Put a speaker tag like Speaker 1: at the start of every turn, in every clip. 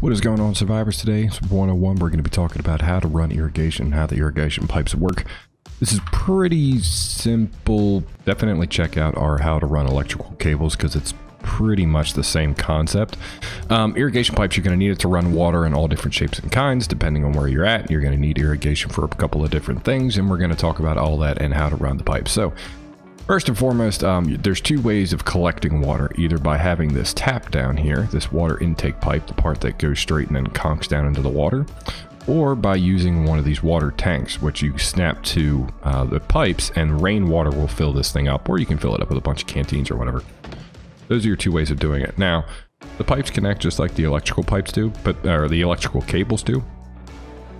Speaker 1: What is going on, survivors? Today, so 101, we're going to be talking about how to run irrigation, how the irrigation pipes work. This is pretty simple. Definitely check out our how to run electrical cables because it's pretty much the same concept. Um, irrigation pipes, you're going to need it to run water in all different shapes and kinds, depending on where you're at. You're going to need irrigation for a couple of different things, and we're going to talk about all that and how to run the pipes. So, First and foremost, um, there's two ways of collecting water, either by having this tap down here, this water intake pipe, the part that goes straight and then conks down into the water, or by using one of these water tanks, which you snap to uh, the pipes and rainwater will fill this thing up, or you can fill it up with a bunch of canteens or whatever. Those are your two ways of doing it. Now, the pipes connect just like the electrical pipes do, but or the electrical cables do.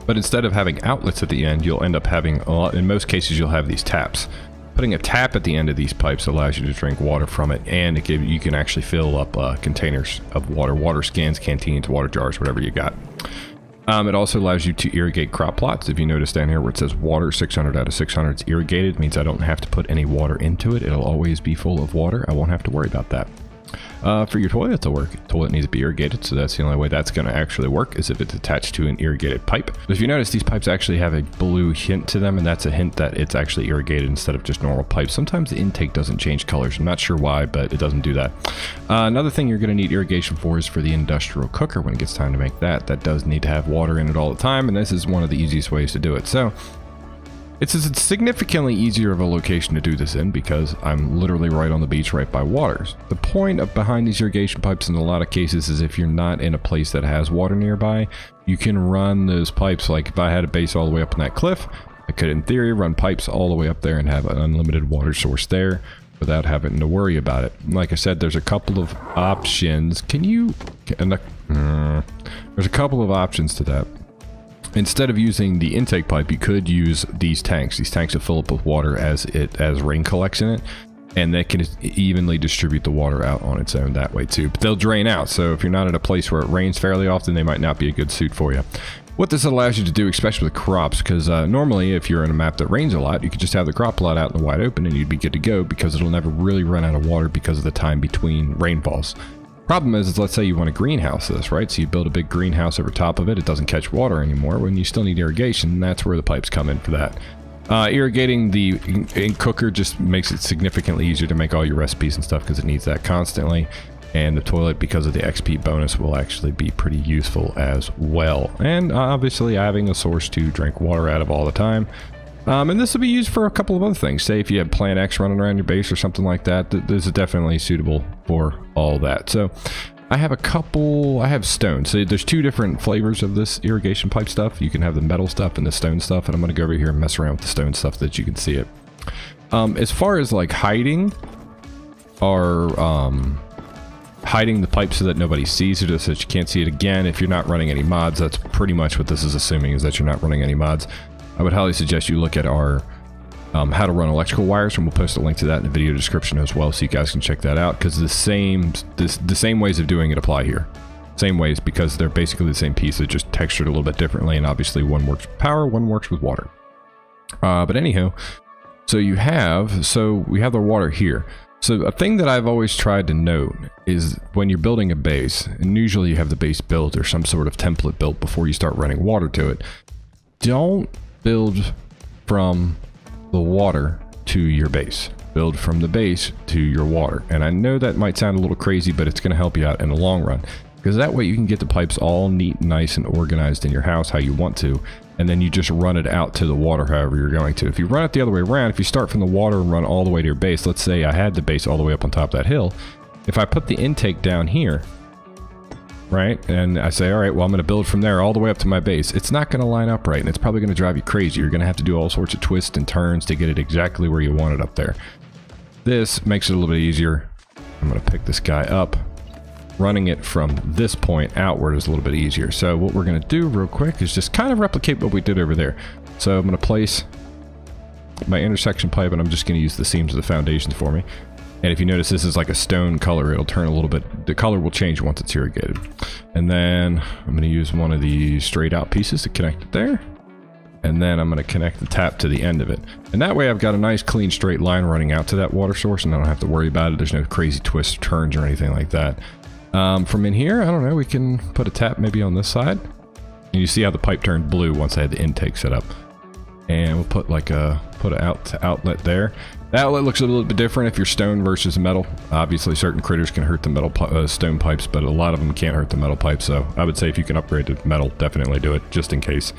Speaker 1: But instead of having outlets at the end, you'll end up having, a lot, in most cases, you'll have these taps. Putting a tap at the end of these pipes allows you to drink water from it, and it give, you can actually fill up uh, containers of water, water skins, canteens, water jars, whatever you got. Um, it also allows you to irrigate crop plots. If you notice down here where it says water 600 out of 600 is irrigated, means I don't have to put any water into it. It'll always be full of water. I won't have to worry about that. Uh, for your toilet to work, toilet needs to be irrigated, so that's the only way that's going to actually work is if it's attached to an irrigated pipe. If you notice, these pipes actually have a blue hint to them, and that's a hint that it's actually irrigated instead of just normal pipes. Sometimes the intake doesn't change colors. I'm not sure why, but it doesn't do that. Uh, another thing you're going to need irrigation for is for the industrial cooker when it gets time to make that. That does need to have water in it all the time, and this is one of the easiest ways to do it. So it's significantly easier of a location to do this in because I'm literally right on the beach right by waters. The point of behind these irrigation pipes in a lot of cases is if you're not in a place that has water nearby, you can run those pipes like if I had a base all the way up in that cliff, I could in theory run pipes all the way up there and have an unlimited water source there without having to worry about it. Like I said, there's a couple of options. Can you... Can, uh, there's a couple of options to that. Instead of using the intake pipe, you could use these tanks. These tanks will fill up with water as it as rain collects in it, and they can evenly distribute the water out on its own that way too. But they'll drain out, so if you're not at a place where it rains fairly often, they might not be a good suit for you. What this allows you to do, especially with crops, because uh, normally if you're in a map that rains a lot, you could just have the crop plot out in the wide open and you'd be good to go because it'll never really run out of water because of the time between rainfalls. Problem is, is let's say you want to greenhouse this, right? So you build a big greenhouse over top of it. It doesn't catch water anymore. When you still need irrigation, that's where the pipes come in for that. Uh, irrigating the cooker just makes it significantly easier to make all your recipes and stuff because it needs that constantly. And the toilet, because of the XP bonus, will actually be pretty useful as well. And obviously having a source to drink water out of all the time um, and this will be used for a couple of other things. Say if you have Plant X running around your base or something like that, th this is definitely suitable for all that. So I have a couple, I have stone. So there's two different flavors of this irrigation pipe stuff. You can have the metal stuff and the stone stuff. And I'm going to go over here and mess around with the stone stuff so that you can see it. Um, as far as like hiding or um, hiding the pipe so that nobody sees it so that you can't see it again, if you're not running any mods, that's pretty much what this is assuming is that you're not running any mods. I would highly suggest you look at our um, how to run electrical wires, and we'll post a link to that in the video description as well, so you guys can check that out. Because the same the same ways of doing it apply here. Same ways because they're basically the same piece, they're just textured a little bit differently, and obviously one works with power, one works with water. Uh, but anyhow, so you have so we have the water here. So a thing that I've always tried to note is when you're building a base, and usually you have the base built or some sort of template built before you start running water to it, don't build from the water to your base. Build from the base to your water. And I know that might sound a little crazy, but it's going to help you out in the long run. Because that way you can get the pipes all neat, nice, and organized in your house how you want to. And then you just run it out to the water however you're going to. If you run it the other way around, if you start from the water and run all the way to your base, let's say I had the base all the way up on top of that hill. If I put the intake down here, right? And I say, all right, well, I'm going to build from there all the way up to my base. It's not going to line up right, and it's probably going to drive you crazy. You're going to have to do all sorts of twists and turns to get it exactly where you want it up there. This makes it a little bit easier. I'm going to pick this guy up. Running it from this point outward is a little bit easier. So what we're going to do real quick is just kind of replicate what we did over there. So I'm going to place my intersection pipe, and I'm just going to use the seams of the foundations for me. And if you notice, this is like a stone color. It'll turn a little bit, the color will change once it's irrigated. And then I'm going to use one of these straight out pieces to connect it there. And then I'm going to connect the tap to the end of it. And that way I've got a nice clean straight line running out to that water source and I don't have to worry about it. There's no crazy twists, turns or anything like that. Um, from in here, I don't know, we can put a tap maybe on this side. And you see how the pipe turned blue once I had the intake set up. And we'll put like a, put an out outlet there. The outlet looks a little bit different if you're stone versus metal. Obviously, certain critters can hurt the metal uh, stone pipes, but a lot of them can't hurt the metal pipes. So I would say if you can upgrade to metal, definitely do it, just in case.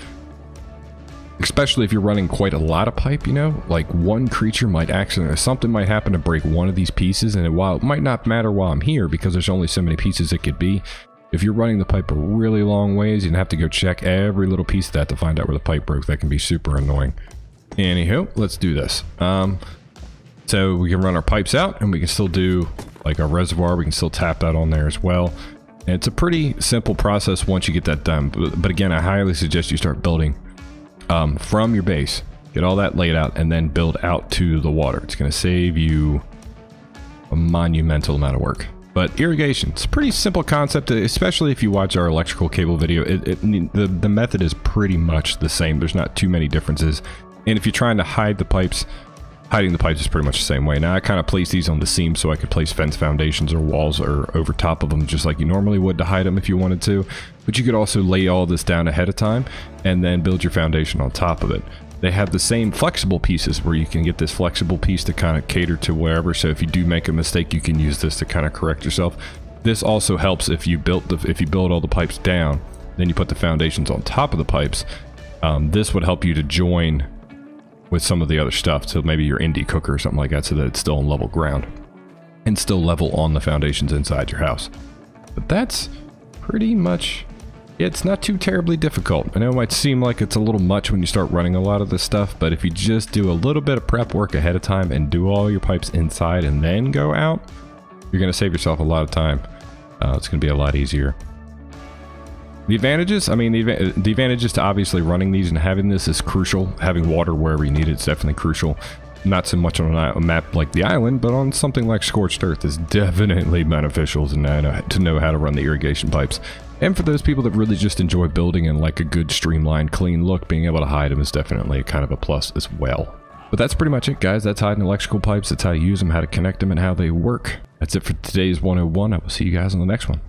Speaker 1: Especially if you're running quite a lot of pipe, you know? Like one creature might accidentally, something might happen to break one of these pieces, and while it might not matter while I'm here, because there's only so many pieces it could be, if you're running the pipe a really long ways, you'd have to go check every little piece of that to find out where the pipe broke. That can be super annoying. Anywho, let's do this. Um, so we can run our pipes out and we can still do like our reservoir. We can still tap that on there as well. And it's a pretty simple process once you get that done. But, but again, I highly suggest you start building um, from your base. Get all that laid out and then build out to the water. It's going to save you a monumental amount of work. But irrigation, it's a pretty simple concept, especially if you watch our electrical cable video. It, it, the, the method is pretty much the same. There's not too many differences. And if you're trying to hide the pipes, hiding the pipes is pretty much the same way. Now I kind of place these on the seam so I could place fence foundations or walls or over top of them just like you normally would to hide them if you wanted to. But you could also lay all this down ahead of time and then build your foundation on top of it. They have the same flexible pieces where you can get this flexible piece to kind of cater to wherever. So if you do make a mistake, you can use this to kind of correct yourself. This also helps if you built the if you build all the pipes down, then you put the foundations on top of the pipes. Um, this would help you to join with some of the other stuff. So maybe your indie cooker or something like that so that it's still on level ground and still level on the foundations inside your house. But that's pretty much it's not too terribly difficult. I know it might seem like it's a little much when you start running a lot of this stuff, but if you just do a little bit of prep work ahead of time and do all your pipes inside and then go out, you're going to save yourself a lot of time. Uh, it's going to be a lot easier. The advantages, I mean, the, the advantages to obviously running these and having this is crucial. Having water wherever you need it is definitely crucial. Not so much on a map like the island, but on something like Scorched Earth is definitely beneficial to know, to know how to run the irrigation pipes. And for those people that really just enjoy building and like a good streamlined, clean look, being able to hide them is definitely kind of a plus as well. But that's pretty much it, guys. That's hiding electrical pipes. That's how to use them, how to connect them, and how they work. That's it for today's 101. I will see you guys on the next one.